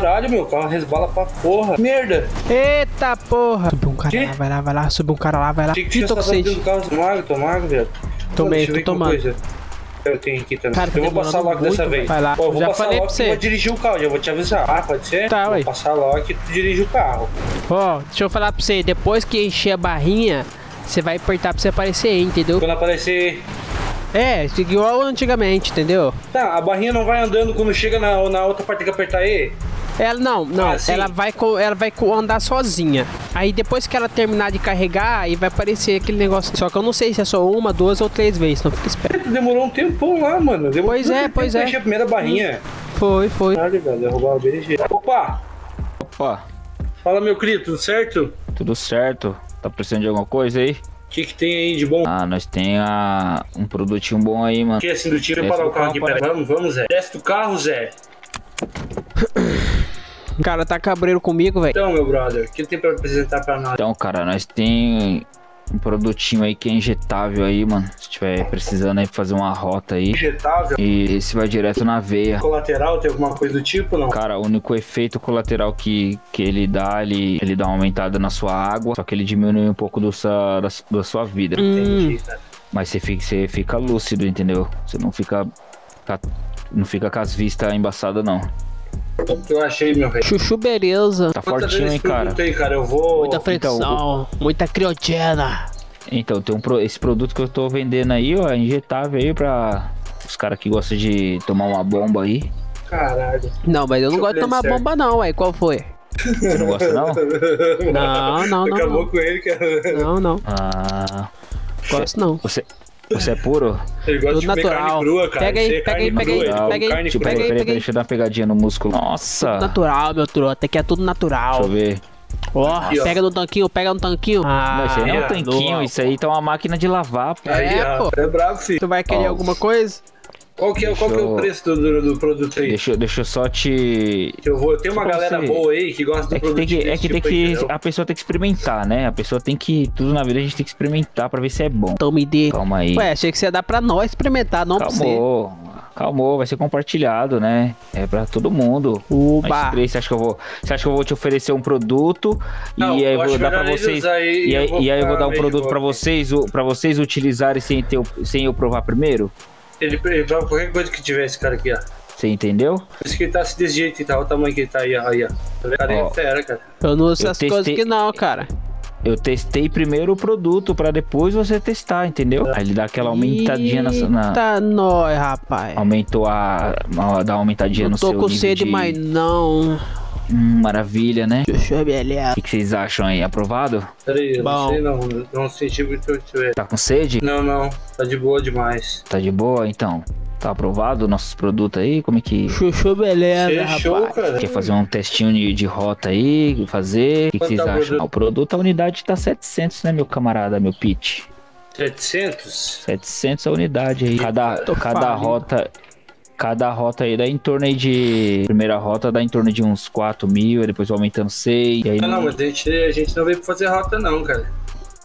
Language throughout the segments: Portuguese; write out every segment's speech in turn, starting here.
Caralho, meu carro resbala pra porra. Merda. Eita porra. Subiu um cara Que? lá, vai lá, vai lá. Subiu um cara lá, vai lá. Tinha que tirar tô com sede. do carro. Tô velho. Tomei, tô tomando. coisa Eu tenho aqui também. Cara, tá eu vou passar demorando logo dessa vez. vai lá. Ó, eu vou Já passar falei logo pra que eu você. vou dirigir o carro, já vou te avisar. Ah, pode ser? Tá, vou ué. passar logo que tu dirige o carro. Ó, deixa eu falar pra você. Depois que encher a barrinha, você vai apertar pra você aparecer aí, entendeu? Quando aparecer. É, igual antigamente, entendeu? Tá, a barrinha não vai andando quando chega na, na outra parte tem que apertar E. Ela não, não, Ah, ela vai ela vai andar sozinha. Aí depois que ela terminar de carregar, aí vai aparecer aquele negócio. Só que eu não sei se é só uma, duas ou três vezes, não fica esperto. Demorou um tempão lá, mano. Demorou Pois é, pois é. a primeira barrinha. Foi, foi. Caralho, velho, derrubar o BG. Opa! Opa, Fala, meu querido, tudo certo? tudo certo? Tá precisando de alguma coisa aí? O que, que tem aí de bom? Ah, nós tem a... um produtinho bom aí, mano. Que assim do tiro parar o carro aqui, peraí. Vamos, vamos, Zé. Desce do carro, Zé. O cara tá cabreiro comigo, velho. Então, meu brother, o que tem pra apresentar pra nós? Então, cara, nós tem um produtinho aí que é injetável aí, mano. Se tiver precisando aí fazer uma rota aí. Injetável, E esse vai direto na veia. colateral, tem alguma coisa do tipo, não? Cara, o único efeito colateral que, que ele dá, ele, ele dá uma aumentada na sua água, só que ele diminui um pouco do sua, da, da sua vida. Hum, Entendi, cara. Mas você fica, você fica lúcido, entendeu? Você não fica, fica- não fica com as vistas embaçadas, não. O eu achei, meu velho? chuchu beleza. Tá fortinho, hein, cara? cara? Eu vou... Muita fricção, muita criogena. Então, tem um, pro- esse produto que eu tô vendendo aí, ó, é injetável aí pra os caras que gostam de tomar uma bomba aí. Caralho. Não, mas eu não Deixa gosto de tomar certo. bomba não, ué. Qual foi? Você não gosta, não? Não, não, não, Acabou não. com ele, cara. Não, não. Ah, Gosto não. você, você é puro? Ele gosta Tudo de comer natural. carne crua, cara. Pega aí, pega aí, pega aí, pega aí, pega aí, peraí, pega aí. deixa eu dar uma pegadinha no músculo. Nossa! Natural, meu truta. Aqui é tudo natural. Deixa eu ver. Ó, ó. pega no tanquinho, pega no tanquinho. Ah, Não, isso aí não é um é, tanquinho, isso aí tá uma máquina de lavar, pô. Aí, É, pô. é bravo, filho. Tu vai querer Ó. alguma coisa? Qual que é, qual que é o eu- preço do, do, produto aí? Deixa, eu- deixa eu só te. Que eu vou. Tem uma Pra galera você- boa aí que gosta do É que produto tem que, é que, tem tipo aí, que entendeu? a pessoa tem que experimentar, né? A pessoa tem que. Tudo na vida a gente tem que experimentar pra ver se é bom. Então me dê. Calma aí. Ué, achei que você ia dar pra nós experimentar, não pra você. Calmou. Calmou, vai ser compartilhado, né? É pra todo mundo. Mas Uba. três, você acha que eu vou. Você acha que eu vou te oferecer um produto Não, e aí eu eu vou dar eles vocês. aí e eu aí, vou e aí eu vou dar um produto boa. vocês, pra vocês utilizarem sem, ter, sem eu provar primeiro? Ele prova qualquer coisa que tiver esse cara aqui, ó. Você entendeu? Por isso que ele tá assim desse jeito e tal, o tamanho que ele tá aí, ó. Aí, ó. O cara Ó. é fera, cara. Eu não uso Eu essas coisas testei- que não, cara. Eu testei primeiro o produto pra depois você testar, entendeu? Aí ele dá aquela aumentadinha na, na- Eita, nós, rapaz. aumentou a, a dá uma aumentadinha Não no seu tô com sede de... mais não. Hum, maravilha, né? Chuchu é beleza. O que, que vocês acham aí? Aprovado? Pera aí, eu Bom. não sei não. Não senti muito eu. Tá com sede? Não, não. Tá de boa demais. Tá de boa? Então, tá aprovado nossos produtos aí? Como é que... Chuchu beleza, Fechou, rapaz. cara. Quer fazer um testinho de, de rota aí? Fazer? O que, que vocês tá acham? produto? Ah, o produto, a unidade tá 700, né, meu camarada, meu pitch? 700? 700 a unidade aí. Cada, Tô cada falido. rota... Cada rota aí dá em torno aí de... Primeira rota dá em torno de uns 4 mil, depois vai aumentando 6. E aí... Não, não, mas a gente, a gente não veio pra fazer rota, não, cara.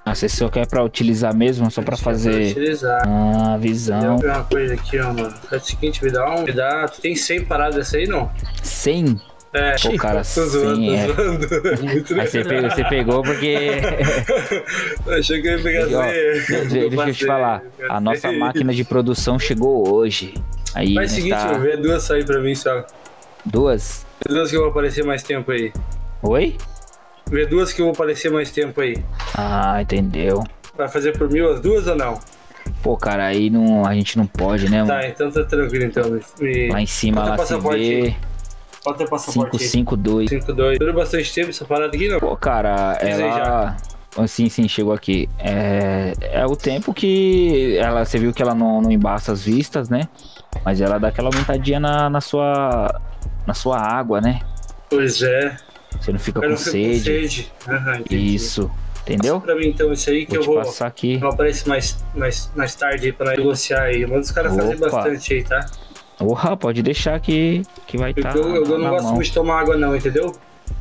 Ah, você só quer pra utilizar mesmo? Só pra fazer... utilizar. Ah, Deixa eu visão. ver uma coisa aqui, ó, mano. Faz o seguinte, me dá um. Me dá. Tu tem 100 paradas dessa aí, não? 100? É. Pô, cara, tô zoando, 100 é... zoando. Aí você pegou, você pegou porque... Achei que eu ia pegar Ó, de- deixa eu te falar. A nossa máquina de produção chegou hoje. Aí Faz o seguinte, tá... vê duas sair pra mim só. Duas? Vê duas que eu vou aparecer mais tempo aí. Oi? Vê duas que eu vou aparecer mais tempo aí. Ah, entendeu. Vai fazer por mil as duas ou não? Pô, cara, aí não, a gente não pode, né, mano? Tá, então tá tranquilo então. Me. Lá em cima, lá se vê. Bota o passaporte aí. 552. 5-2. Dura bastante tempo essa parada aqui, não? Pô, cara, aí ela... Sim, sim, chegou aqui. É, é o tempo que ela, você viu que ela não, não embaça as vistas, né? Mas ela dá aquela aumentadinha na, na sua na sua água, né? Pois é. Você não fica Eu com não fico com sede. sede. Aham. Isso, entendeu? Passa pra mim então isso aí que Vou eu vou. passar aqui. Eu apareço mais, mais, mais tarde pra negociar aí. Manda os caras fazer Opa. bastante aí, tá? Porra, pode deixar que, que vai estar eu, eu não gosto mão. muito de tomar água, não, entendeu?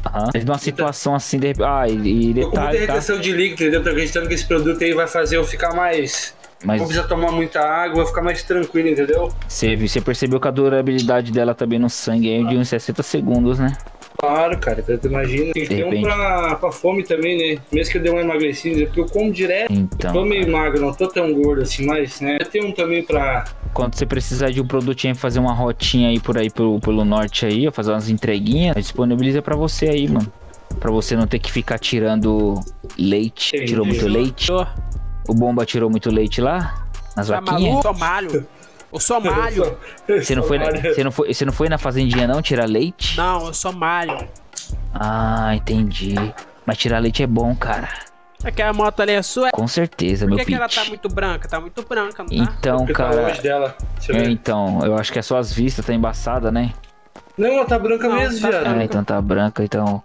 Aham. Mas numa situação assim, de. Ah, e, e com muita detalhe, tá? retenção de líquido, entendeu? Tô acreditando que esse produto aí vai fazer eu ficar mais. Mas Não precisa tomar muita água, vou ficar mais tranquilo, entendeu? você, você percebeu que a durabilidade dela também no sangue é de uns 60 segundos, né? Claro, cara, então tu imagina. Tem que ter um pra, pra fome também, né? Mesmo que eu dê uma emagrecida, porque eu como direto. Então, tô meio magro, não tô tão gordo assim, mas, né? Tem um também pra. quando você precisar de um produtinho fazer uma rotinha aí por aí pelo, pelo norte aí, ó, fazer umas entreguinhas, disponibiliza pra você aí, mano. Pra você não ter que ficar tirando leite. Tirou muito leite? O bomba tirou muito leite lá? Nas Tá vaquinhas? maluco? Sou malho. Eu sou malho. Você não, foi na, você, não foi, você não foi na fazendinha não tirar leite? Não, eu sou malho. Ah, entendi. Mas tirar leite é bom, cara. Aquela moto ali é sua? Com certeza, Por meu que, que pitch. ela tá muito branca? Tá muito branca, não tá? Então, tá cara. longe dela. Deixa eu é, ver. então, eu acho que as suas vistas tá embaçada, né? Não, ela tá branca Não, mesmo, tá viado. É, então tá branca, então.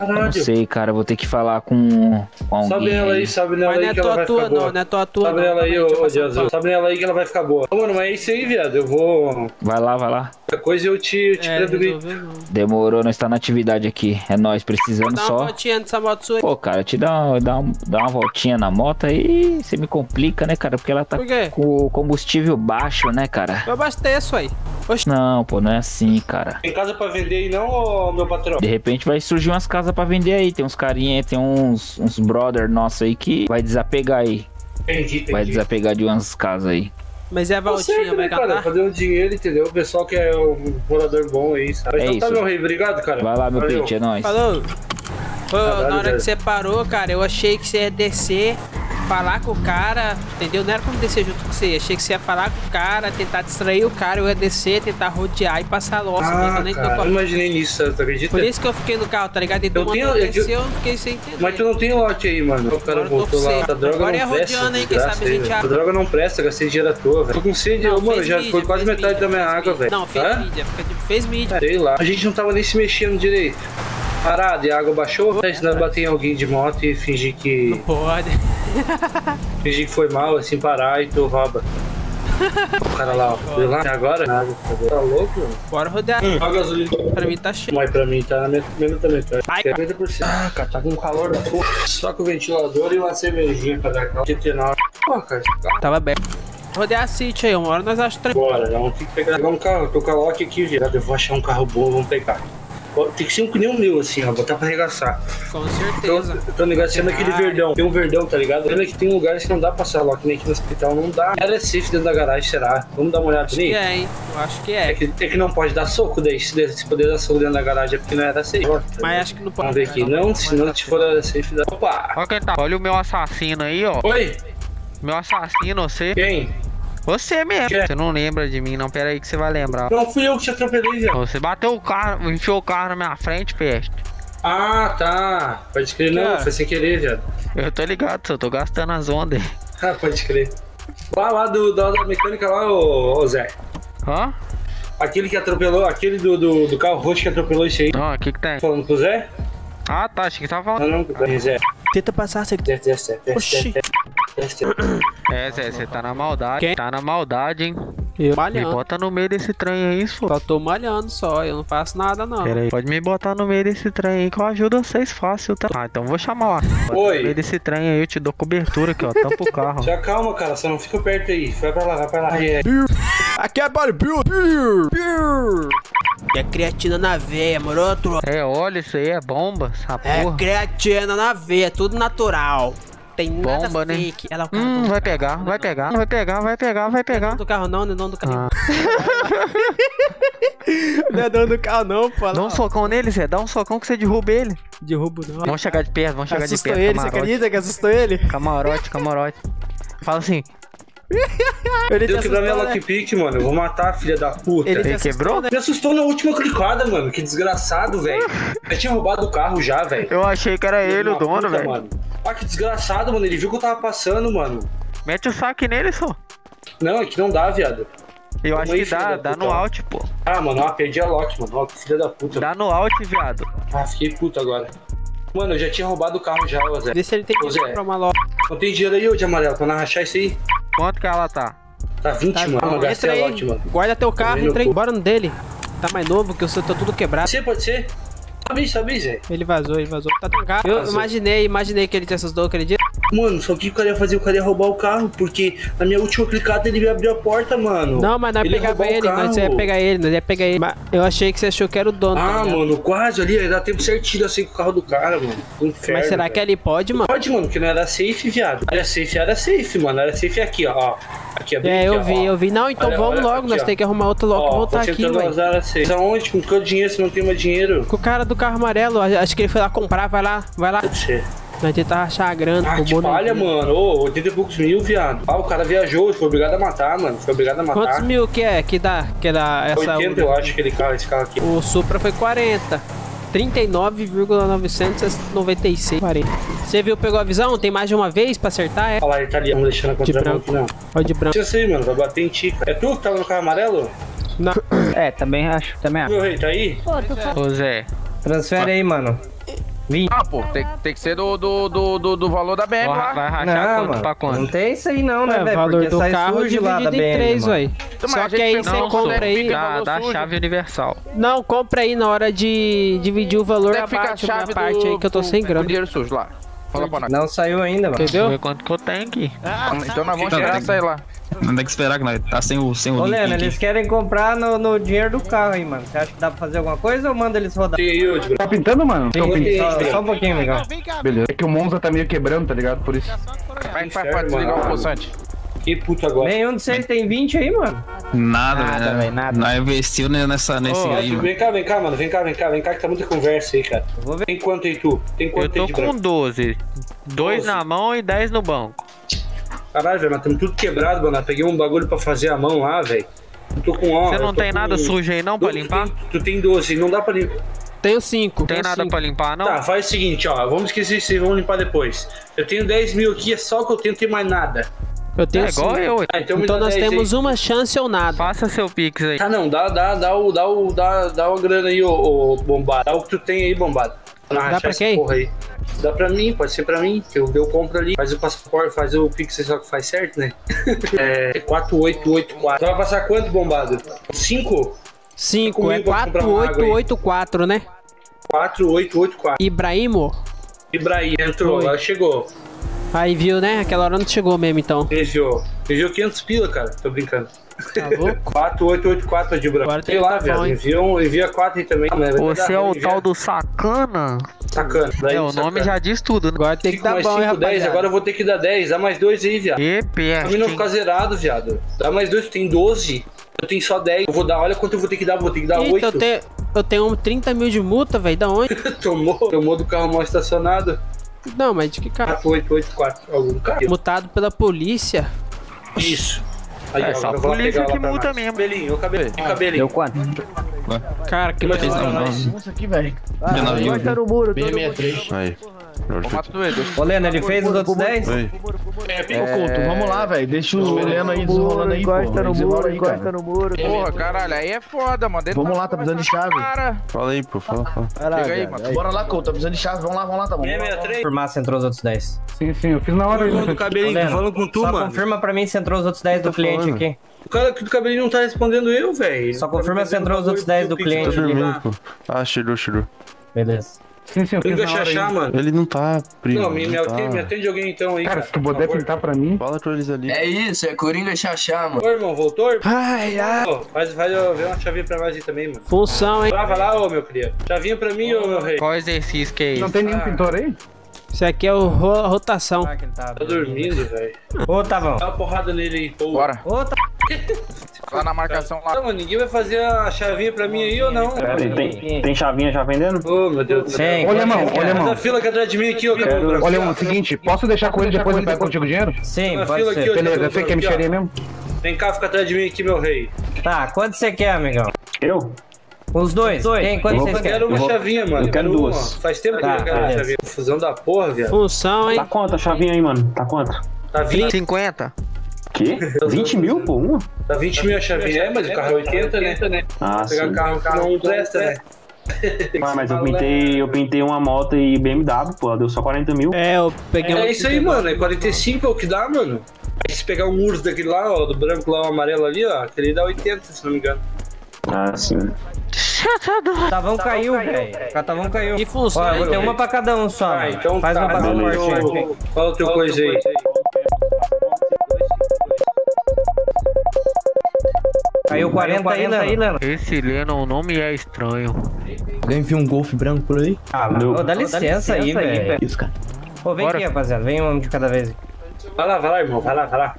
Eu não Caralho. sei, cara. Vou ter que falar com, com alguém. Sobe nela aí, aí. sobe nela Mas não aí é que ela tua vai tua, ficar boa. não, não é tua tua. Sobe não. nela aí, ô Jesus. Sobe nela aí que ela vai ficar boa. Ô, mano, mas é isso aí, viado. Eu vou. Vai lá, vai lá. Qualquer coisa eu te, eu te É, resolveu não. Demorou, nós tá na atividade aqui. É nós precisando Dá uma só. voltinha nessa moto sua aí. Pô, cara, te dá, uma- dá, um- dá uma voltinha na moto aí, você me complica, né, cara? Porque ela tá Por quê? com o combustível baixo, né, cara? Eu abasteço aí. Oxe, Não, pô, não é assim, cara. Tem casa pra vender aí não, ô, meu patrão? De repente vai surgir umas casas pra vender aí. Tem uns carinha aí, tem uns, uns brother nossos aí que vai desapegar aí. Entendi, entendi. Vai desapegar de umas casas aí. mas é a Tá voltinha, certo, vai né, cara? catar? Fazer um dinheiro, entendeu? O pessoal que é um morador bom aí, sabe? É então tá, isso. meu rei. Obrigado, cara. Vai lá, meu Valeu. pitch, é nóis. Falou. Ô, Caralho, na hora velho. que você parou, cara, eu achei que você ia descer, falar com o cara, entendeu? Não era pra me descer junto com você. Achei que você ia falar com o cara, tentar distrair o cara, eu ia descer, tentar rodear e passar logo. Ah, eu nem cara, eu imaginei nisso, tu acredita? Por isso que eu fiquei no carro, tá ligado? Então Eu tenho- eu é que eu- desceu, eu fiquei sem entender. Mas tu não tem lote aí, mano. O cara voltou lá. Essa droga Agora é não presta. rodeando aí, quem sabe a gente. Essa droga não presta, gastei dinheiro à toa, velho. Tô com sede, Não, mano, já mídia, foi quase metade mídia, da minha água, velho. Não, fez Hã? mídia, fez mídia. Sei lá. A gente não tava nem se mexendo direito. Parado e a água baixou. Tá ensinando a bater em alguém de moto e fingir que. Não pode. Fingir que foi mal, assim, parar e tu rouba. O cara lá, ó. Viu lá? E agora? Nada. Tá louco, mano? Bora rodear. Hum. Olha a gasolina. Pra mim tá cheio. Mas pra mim tá na menos da metade. Ai, Que é 30%. Ah, cara, tá com calor da porra. Só com o ventilador e uma cervejinha pra dar aquela QT9. Pô, cara, esse carro. Tava aberto. Rodear a City aí, uma hora nós achamos tranquilo. Bora, vamos ter que pegar um carro. Tô com a Loki aqui, viado. Eu vou achar um carro bom, vamos pegar. Tem que ser um que nem o meu, assim, ó. Botar pra arregaçar. Com Então, certeza. eu tô negociando aquele verdão. Tem um verdão, tá ligado? Lembra que tem lugares que não dá pra passar Loki, nem aqui no hospital não dá. Ela é safe dentro da garagem, será? Vamos dar uma olhada que nele? é, hein? Eu acho que É é. que, é que não pode dar soco daí. Se, se poder dar soco dentro da garagem é porque não era safe. Mas acho que não pode. Vamos ver aqui. Não, se não te for a safe dá. Opa! Olha quem tá. Olha o meu assassino aí, ó. Oi! Meu assassino, você. Quem? Você mesmo. Você não lembra de mim, não. Pera aí que você vai lembrar. Não fui eu que te atropelei, velho. Você bateu o carro, enfiou o carro na minha frente, peste. Ah, tá. Pode crer, não. Foi sem querer, viado. Eu tô ligado, só tô gastando as ondas. aí. Ah, pode crer. Lá, lá do, da, da mecânica lá, ô, ô Zé. Hã? Aquele que atropelou, aquele do, do, do carro roxo que atropelou isso aí. Não, o que que tem? Falando com o Zé? Ah, tá, achei que tava falando. Não, não, Zé. Tenta passar, você desce, desce, desce. É, Zé, você tá na maldade. Quem? Tá na maldade, hein? Eu Me malhando. bota no meio desse trem aí, só. Só tô malhando só, eu não faço nada não. Pera aí. Pode me botar no meio desse trem aí que eu ajudo vocês fácil, tá? Ah, então vou chamar lá. Oi. No meio desse trem aí eu te dou cobertura aqui, ó. Tampa o carro. Já calma, cara, você não fica perto aí. Vai pra lá, vai pra lá. Aí, é. Aqui é bodybuild. Beer, beer. É creatina na veia, moroto. É, olha, isso aí é bomba, essa É porra. creatina na veia, tudo natural. Tem nada Bomba, né? fake. Ela é o cara Hum, do- vai pegar, vai pegar, vai pegar, vai pegar, vai pegar. do carro não, não é dono do carro. Ah. Não é dono do carro não, pô. Dá um socão nele, Zé. Dá um socão que você derruba ele. Derrubo não. Vamos chegar de perto, vamos chegar de Assustou perto. ele, você camarote. acredita que assustou ele? Camarote, camarote. Fala assim, Ele Deu que dar minha né? lockpick, mano. Eu vou matar a filha da puta. Ele Ele assustou, quebrou? né? Me assustou na última clicada, mano. Que desgraçado, velho. Eu tinha roubado o carro já, velho. eu achei que era ele o dono, velho. Ah, que desgraçado, mano. Ele viu que eu tava passando, mano. Mete o saque nele, só. Não, é que não dá, viado. Eu Toma acho aí, que dá, dá puta. no alt, pô. Ah, mano, ah, perdi a lock, mano. Ó, filha da puta. Dá no alt, viado. Ah, fiquei puto agora. Mano, eu já tinha roubado o carro já, ô Zé. Vê se ele tem Ô, que comprar uma loja. Não tem dinheiro aí, ô de amarelo, pra nós rachar isso aí? Quanto que ela tá? Tá 20, Tá, mano. gastei entra a aí, lote, mano. guarda teu carro, Também não entra aí. Bora no dele. Tá mais novo, que o seu tá tudo quebrado. Pode ser, pode ser? Sabe, sabe, Zé. Ele vazou, ele vazou. Tá trancado. Eu Vazou. imaginei, imaginei que ele te assustou, acredita? Mano, só que o cara ia fazer? O cara ia roubar o carro, porque na minha última clicada ele abriu a porta, mano. Não, mas nós Ele ia pegava ele, nós ia pegar ele, nós ia pegar ele. Mas eu achei que você achou que era o dono. tá Ah, mano, quase ali, ia dar tempo certinho assim com o carro do cara, mano. Inferno, Mas será que velho. ele pode, mano? Pode, mano, que não era safe, viado. Era safe, era safe, mano. Era safe aqui, ó. ó. Aqui, abri É, aqui, eu ó, vi, ó. eu vi. Não, então Olha, vamos olha, logo, aqui, nós ó. temos que arrumar outro logo e Ó, voltar aqui, velho. Aonde? Com todo dinheiro, você não tem mais dinheiro. Com o cara do carro amarelo, acho que ele foi lá comprar, vai lá, vai lá. Pode ser. Nós tentar achar a grana. Ah, palha, mano. Ô, 80 e poucos mil, viado. Ah, o cara viajou, foi obrigado a matar, mano. Foi obrigado a matar. Quantos mil que é que dá, que dá essa 80, eu acho, aquele carro, esse carro aqui. O Supra foi 40. 39,996. 40. Você viu, pegou a visão? Tem mais de uma vez pra acertar? É. Olha lá, ele tá ali. Vamos deixando a De contramão branco. aqui, não. Olha de branco. Deixa eu sei, mano. Vai bater em ti, cara. É tu que tava no carro amarelo? Não. É, também acho, também acho. Meu rei, tá aí? Ô Zé, Transfere aí, mano. Ah, pô, tem, tem que ser do, do, do, do, do valor da BM lá. vai rachar Não, quanto mano, pra quanto? não tem isso aí não, né, É, o velho? valor Porque do carro sujo lá da em BM, três, mano. velho. Então, mas Só que aí você compra aí. Da, da chave universal. Não, compra aí na hora de dividir o valor a que fica a parte, parte aí que eu tô sem do, grana. do dinheiro sujo lá? Fala pra nós. Não saiu ainda, mano. Entendeu? Quanto que eu tenho aqui. Então nós vamos chegar essa aí lá. Não tem que esperar que nós tá sem o, sem o Ô, aqui. eles querem comprar no, no dinheiro do carro aí, mano. Você acha que dá pra fazer alguma coisa ou manda eles rodar? Tá pintando, mano? Tô pintando. Só, só um pouquinho, amigão. Beleza. É que o Monza tá meio quebrando, tá ligado? Por isso. Faz Inferno, pra desligar o pulsante? Que puto agora. Nenhum de vocês tem 20 aí, mano? Nada, Nada, velho. nada. Nós investiu ne- nessa, nesse Ô, aí, mano. Vem cá, vem cá, mano. Vem cá, vem cá, vem cá, que tá muita conversa aí, cara. Eu vou ver. Tem quanto aí, tu? Tem Eu quanto aí tô de com branco? 12. Dois 12. na mão e 10 no banco. Caralho, velho, mas tamo tudo quebrado, mano. Eu Peguei um bagulho pra fazer a mão lá, velho. Eu tô com ó, Você eu não tem com- nada sujo aí não pra Tu tem- limpar? Tu tem 12, não dá pra limpar. Tenho 5. Não tem nada pra limpar não? Tá, faz o seguinte, ó. Vamos esquecer isso aí, vamos limpar depois. Eu tenho 10 mil aqui, é só o que eu tenho, não tem mais nada. Eu tenho É igual eu. Ah, então, Então dá nós 10 aí. temos uma chance ou nada. Faça seu pix aí. Ah, não, dá, dá, dá o, dá o, dá, dá uma grana aí, ô, ô bombado. Dá o que tu tem aí, bombado. Pra rachar pra essa quem? Porra aí. Dá pra mim, pode ser pra mim, que eu, eu compro ali, faz o passaporte, faz o Pix, só que faz certo, né? é 4884. Vai passar quanto, bombado? 5? 5, é Comigo pra comprar uma água aí. 4884, né? 4884. Ibrahimo. Ibrahim entrou, Oi. ela chegou. Aí viu, né? Aquela hora não chegou mesmo, então. Enviou. Enviou 500 pila, cara. Tô brincando. Tá louco? 4884 de branco. Sei lá, hein? Envia, um, envia 4 aí também. Vai Você é o tal do sacana? Sacana. Daí, É, o nome sacana. já diz tudo, né? Agora tem que dar mais bom, hein, 5, 10. rapaziada. Agora eu vou ter que dar 10. Dá mais 2 aí, viado. E Pra mim não peste. ficar zerado, viado. Dá mais 2, tu tem 12. Eu tenho só 10. Eu vou dar, olha quanto eu vou ter que dar. Vou ter que dar Eita, 8. eu tenho, eu tenho 30 mil de multa, velho. Da onde? Tomou, tomou do carro mal estacionado. Não, mas de que cara? 4884. Algum carro. Multado pela polícia. Isso. Aí, É, ó, só a polícia que multa mesmo. Cabelinho, o cabelinho. o cabelinho. Deu quanto? Cara, que beleza. não, não, Isso aqui, velho. no muro. Aí. Do Edu. Ô, Leno, ele fez os outros 10? Aí. Ô, Couto, vamos lá, velho. Deixa o Leno aí desenrolando aí, pô. Desenrola aí, cara. Porra, caralho, aí é foda, mano. Vamos da lá, tá precisando de chave. Fala aí, pô. Fala, fala. chega aí, mano. Bora lá, Couto. Tá precisando de chave. Vamos lá, vamos lá, tá bom. 663. Confirmar se entrou os outros 10. Sim, sim. Eu fiz na hora do cabelinho, falando com tu, Só mano. confirma pra mim se entrou os outros 10 do cliente falando? aqui. O cara aqui do cabelinho não tá respondendo eu, velho. Só confirma se entrou os outros 10 do cliente. Tá Deixa eu dormindo, pô. Ah, tirou, tirou. Beleza. Sim, sim. Eu fiz aí. mano. Ele não tá, primo. Não, me, me, não atende, me tá. atende alguém então aí. Cara, se tu puder pintar pra mim. Fala com eles ali. É isso, é Coringa Xaxá, mano. Ô, irmão, voltou? irmão? Ai, ai. Ô, faz, faz, ó, vê uma chavinha pra nós aí também, mano. Função, hein? Vai, vai lá, ô, meu criado. Chavinha pra mim, ô, meu rei. Qual exercício que é Não isso? tem nenhum pintor aí? Isso aqui é o ro- rotação. Ele tá Tá dormindo, velho. Ô, Tavão. Dá uma porrada nele aí, pô. Bora. Ô, tá... Lá na marcação lá. Não, mano, ninguém vai fazer a chavinha pra mim aí ou não? Tem, Tem chavinha já vendendo? Ô, meu Deus do céu. Ô, Alemão, ô, Faz a fila que atrás de mim aqui, ô, cabelo branco. Ô, Alemão, seguinte. Posso deixar com ele depois eu pego contigo o dinheiro? Sim, pode fila aqui, ser. ó. Beleza, eu sei que é mexeria mesmo. Vem cá, fica atrás de mim aqui, meu rei. Tá, quanto você quer, amigão? Eu? Os dois? Quem? Quanto vocês Eu quero querem? uma chavinha, mano. eu quero uma. duas. Faz tempo que Tá, eu quero uma beleza. chavinha. Fusão da porra, viado. Função, hein? Tá quanto a chavinha aí, mano? Tá quanto? Tá 20, 50? Que? 20 mil por uma? tá 20 mil a chavinha. É, mas o carro é 80, né? Ah, Pegar sim. carro, carro não presta, né? Ah, mas eu pintei, eu pintei uma moto e BMW, pô, deu só 40 mil. É, eu peguei um. É isso aí, mano. É 45 é o que dá, mano. Aí se pegar um urso daquele lá, ó, do branco lá, o amarelo ali, ó, aquele dá 80, se não me engano. Ah, sim. Catavão caiu, velho. Catavão caiu. E funciona, então. uma pra cada um só. Ah, então Faz tá, uma passaporte aí. então, Fala o teu coisa aí. Caiu 40 aí, Leno. Esse Lennon não me é estranho. Alguém viu um golfe branco por aí? Ah, mano, ô, dá licença aí, velho. Isso, cara. Ô, vem aqui, rapaziada. Vem um de cada vez. Vai lá, vai lá, irmão. Vai lá, vai lá.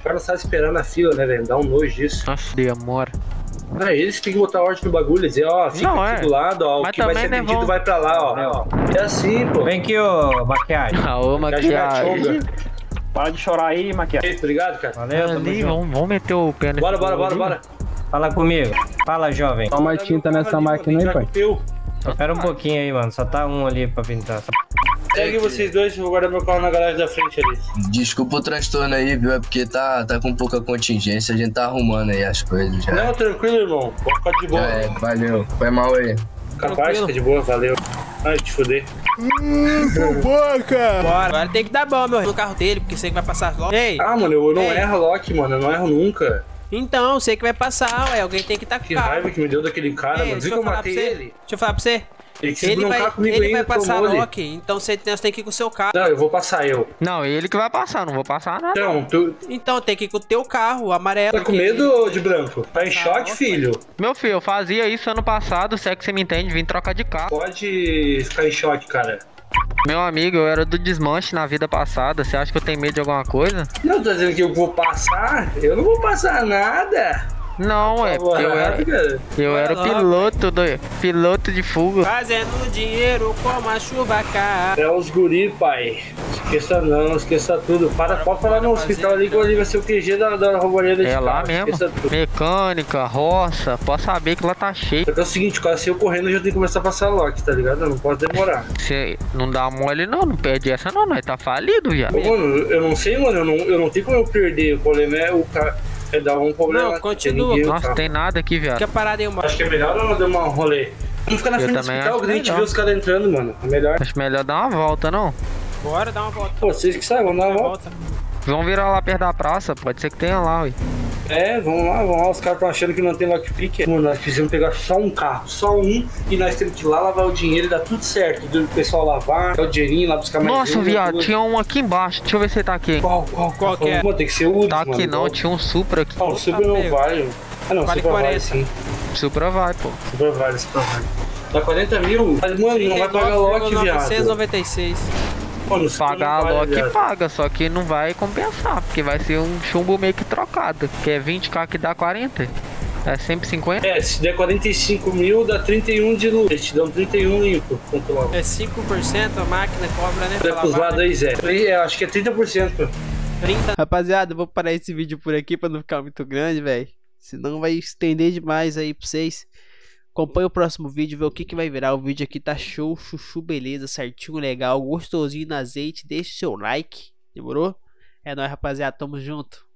O cara tá esperando a fila, né, velho? Dá um nojo disso. Nossa, demora. Não, eles têm que botar ordem no bagulho, dizer, ó, fica Não, aqui é. do lado, ó, o que vai ser né, vendido vão- vai pra lá, ó. É assim, pô. Vem aqui, ô, maquiagem. Aô, Maquiagem maquiagem. Para de chorar aí, maquiagem. Ei, Tá cara? Valeu, Ali, vamos, vamos meter o pé nesse Bora, bora, bora, bora. Fala comigo. Fala, jovem. Toma mais tinta nessa máquina aí, pai. Espera um pouquinho aí, mano. Só tá um ali pra pintar. Segue vocês dois, eu vou guardar meu carro na garagem da frente ali. Desculpa o transtorno aí, viu? É porque tá, tá com pouca contingência, a gente tá arrumando aí as coisas já. Não, tranquilo, irmão. Pode ficar de boa. É, valeu. Foi mal aí. Capaz, fica de boa, valeu. Ai, te fuder. Bora. Agora tem que dar bom, meu. No carro dele, porque sei que vai passar logo. Ei. Ah, mano, eu não Ei. erro Loki, mano. Eu não erro nunca. Então, sei que vai passar, ué. Alguém tem que estar com Que raiva que me deu daquele cara, Ei, mano. deixa Viu que eu matei ele? Deixa eu falar pra você. Ele quis Ele vai, comigo ele vai passar ele. Loki, então você tem que ir com o seu carro. Não, eu vou passar eu. Não, ele que vai passar, não vou passar nada. Então, tu Então tem que ir com o teu carro, o amarelo. tá com medo de branco? Tá em choque, filho? Meu filho, eu fazia isso ano passado, se é que você me entende, vim trocar de carro. Pode ficar em choque, cara. Meu amigo, eu era do desmanche na vida passada, você acha que eu tenho medo de alguma coisa? Não, tá dizendo que eu vou passar? Eu não vou passar nada. Não, é eu era, eu era piloto, do, piloto de fuga. Fazendo dinheiro como a chuva cai. É os guri, pai. Esqueça não, esqueça tudo. Para, pode falar no hospital ali que ali vai ser o QG da, da roubalheira de É lá carro. mesmo, mecânica, roça, pode saber que lá tá cheio. Que é o seguinte, cara, se eu correndo, eu já tenho que começar a passar lock, tá ligado? Eu não posso demorar. Você não dá mole não, não perde essa não, nós tá falido já. Ô, Mano, eu não sei, mano, eu não, eu não tenho como eu perder. O problema é o cara. É dar um problema. Não, continua. Nossa, tá? tem nada aqui, viado. Fica parado aí, mano. Acho que é melhor ou não dar um rolê? Vamos ficar na Eu frente do também hospital, que a gente vê os caras entrando, mano. É melhor. Acho melhor dar uma volta, não? Bora dar uma volta. Pô, vocês que sabem, vamos dar uma volta. Volta. Vamos virar lá perto da praça, pode ser que tenha lá, ui. É, vamos lá, vamos lá. Os caras estão achando que não tem lockpick. Mano, nós precisamos pegar só um carro, só um. E nós temos que ir lá lavar o dinheiro e dar tudo certo. Do pessoal lavar, dar o dinheirinho lá buscar mais Nossa, viado, tinha um aqui embaixo, deixa eu ver se ele tá aqui. Qual, qual, Qual que é? Mano, tem que ser o Tá aqui não, tinha um Supra aqui. Ah, o Super não vale. Ah, não, Vale Super vale 40. sim. Supra vai, pô. Super vale, Super vale. Dá 40 mil? Mas, mano, não vai pagar lock, viado. 996. Mano, Pagar logo que viado. paga, só que não vai compensar, porque vai ser um chumbo meio que trocado. Que é 20k que dá 40. É sempre 50? É, se der 45 mil, dá 31 de lucro. Eles te dão 31 limpo. É 5% a máquina cobra, né? É pra pros lavar, lados aí, Zé. É, acho que é 30%. pô. 30. Rapaziada, eu vou parar esse vídeo por aqui pra não ficar muito grande, velho. Senão vai estender demais aí pra vocês. Acompanhe o próximo vídeo, ver o que, que vai virar. O vídeo aqui tá show, chuchu, beleza, certinho, legal, gostosinho no azeite. Deixe seu like, demorou? É nóis, rapaziada, tamo junto.